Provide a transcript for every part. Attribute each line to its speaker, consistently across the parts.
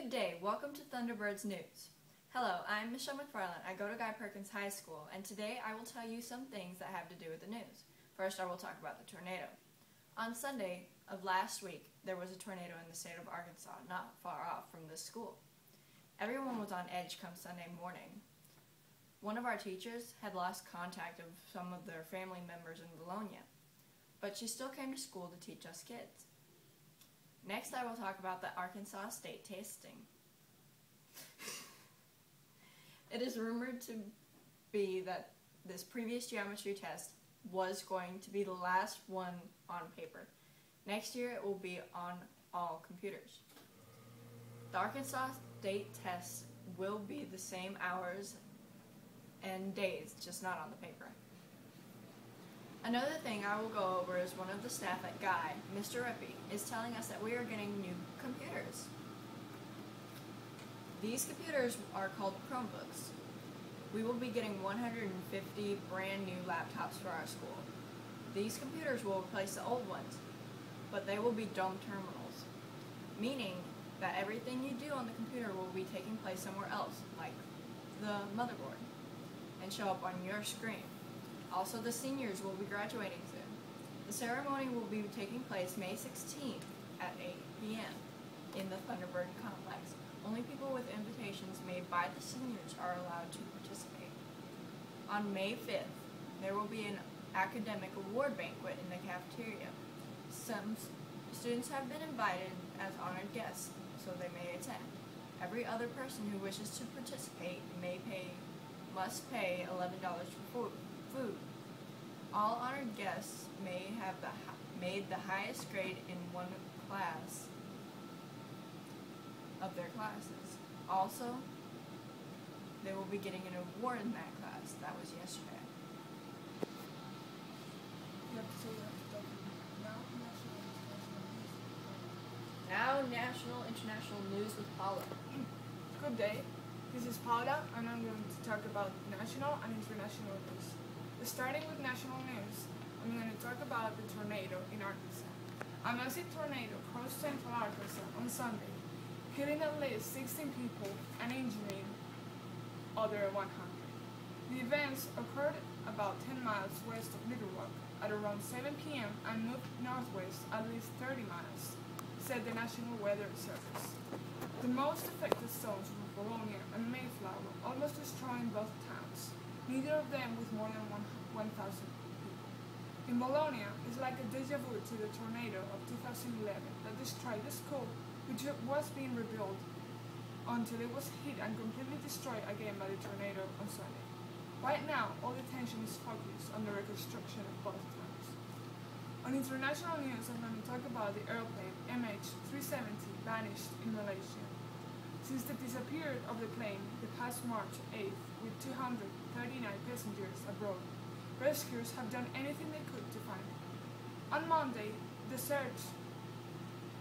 Speaker 1: Good day, welcome to Thunderbirds News. Hello, I'm Michelle McFarland. I go to Guy Perkins High School, and today I will tell you some things that have to do with the news. First, I will talk about the tornado. On Sunday of last week, there was a tornado in the state of Arkansas, not far off from this school. Everyone was on edge come Sunday morning. One of our teachers had lost contact of some of their family members in Vilonia, but she still came to school to teach us kids. Next, I will talk about the Arkansas State Tasting. it is rumored to be that this previous geometry test was going to be the last one on paper. Next year, it will be on all computers. The Arkansas State test will be the same hours and days, just not on the paper. Another thing I will go over is one of the staff at Guy, Mr. Rippey, is telling us that we are getting new computers. These computers are called Chromebooks. We will be getting 150 brand new laptops for our school. These computers will replace the old ones, but they will be dumb terminals, meaning that everything you do on the computer will be taking place somewhere else, like the motherboard, and show up on your screen. Also, the seniors will be graduating soon. The ceremony will be taking place May 16th at 8 p.m. in the Thunderbird complex. Only people with invitations made by the seniors are allowed to participate. On May 5th, there will be an academic award banquet in the cafeteria. Some students have been invited as honored guests, so they may attend. Every other person who wishes to participate may pay must pay $11 for food food. All honored guests may have the, made the highest grade in one class of their classes. Also, they will be getting an award in that class. That was yesterday. Now, national, international news with Paula.
Speaker 2: Good day. This is Paula, and I'm going to talk about national and international news. Starting with national news, I'm going to talk about the tornado in Arkansas. A massive tornado crossed central Arkansas on Sunday, killing at least 16 people and injuring other 100. The events occurred about 10 miles west of Little Rock at around 7 p.m. and moved northwest at least 30 miles, said the National Weather Service. The most affected zones were Vilonia and Mayflower, almost destroying both towns neither of them with more than 1,000 people. In Vilonia, it's like a deja vu to the tornado of 2011 that destroyed the school, which was being rebuilt until it was hit and completely destroyed again by the tornado on Sunday. Right now, all the attention is focused on the reconstruction of both towns. On international news, I'm going to talk about the airplane MH370 vanished in Malaysia. Since the disappearance of the plane the past March 8th with 239 passengers abroad, rescuers have done anything they could to find it. On Monday, the search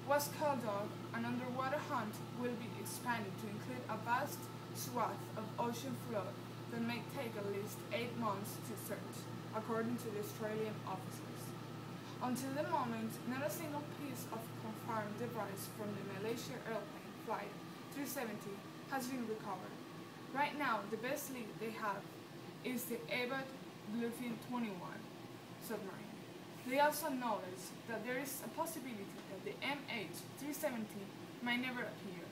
Speaker 2: was called off and underwater hunt will be expanded to include a vast swath of ocean floor that may take at least eight months to search, according to the Australian officers. Until the moment, not a single piece of confirmed device from the Malaysia airplane flight 370 has been recovered. Right now, the best lead they have is the Abbott Bluefin 21 submarine. They also acknowledge that there is a possibility that the MH370 may never appear,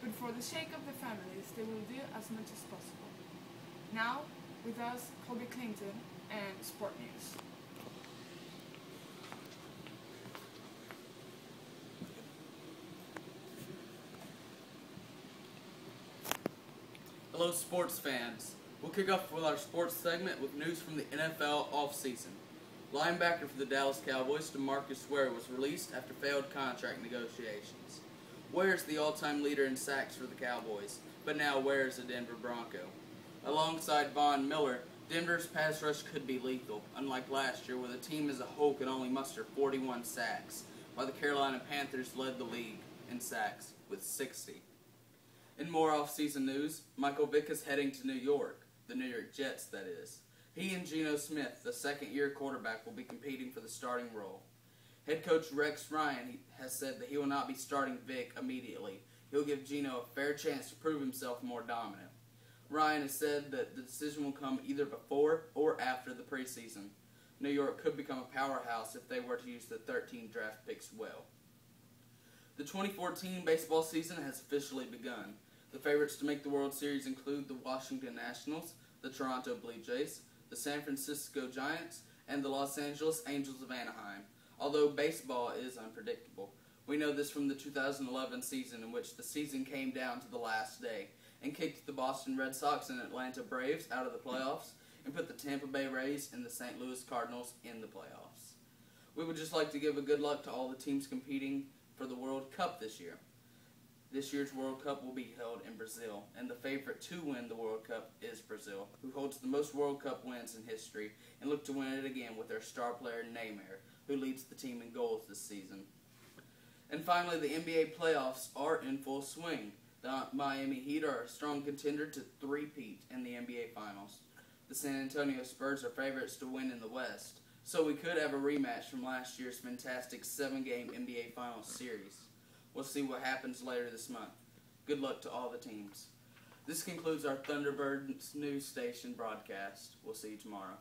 Speaker 2: but for the sake of the families, they will do as much as possible. Now, with us, Colby Clinton and Sport News.
Speaker 3: Hello, sports fans. We'll kick off with our sports segment with news from the NFL offseason. Linebacker for the Dallas Cowboys, DeMarcus Ware, was released after failed contract negotiations. Ware is the all-time leader in sacks for the Cowboys, but now Ware is a Denver Bronco. Alongside Von Miller, Denver's pass rush could be lethal, unlike last year where the team as a whole could only muster 41 sacks, while the Carolina Panthers led the league in sacks with 60. In more off-season news, Michael Vick is heading to New York, the New York Jets, that is. He and Geno Smith, the second-year quarterback, will be competing for the starting role. Head coach Rex Ryan has said that he will not be starting Vick immediately. he'll give Geno a fair chance to prove himself more dominant. Ryan has said that the decision will come either before or after the preseason. New York could become a powerhouse if they were to use the 13 draft picks well. The 2014 baseball season has officially begun. The favorites to make the World Series include the Washington Nationals, the Toronto Blue Jays, the San Francisco Giants, and the Los Angeles Angels of Anaheim. Although baseball is unpredictable, we know this from the 2011 season in which the season came down to the last day and kicked the Boston Red Sox and Atlanta Braves out of the playoffs and put the Tampa Bay Rays and the St. Louis Cardinals in the playoffs. We would just like to give a good luck to all the teams competing for the World Cup this year. This year's World Cup will be held in Brazil, and the favorite to win the World Cup is Brazil, who holds the most World Cup wins in history and look to win it again with their star player Neymar, who leads the team in goals this season. And finally, the NBA playoffs are in full swing. The Miami Heat are a strong contender to three-peat in the NBA Finals. The San Antonio Spurs are favorites to win in the West, so we could have a rematch from last year's fantastic seven-game NBA Finals series. We'll see what happens later this month. Good luck to all the teams. This concludes our Thunderbirds news station broadcast. We'll see you tomorrow.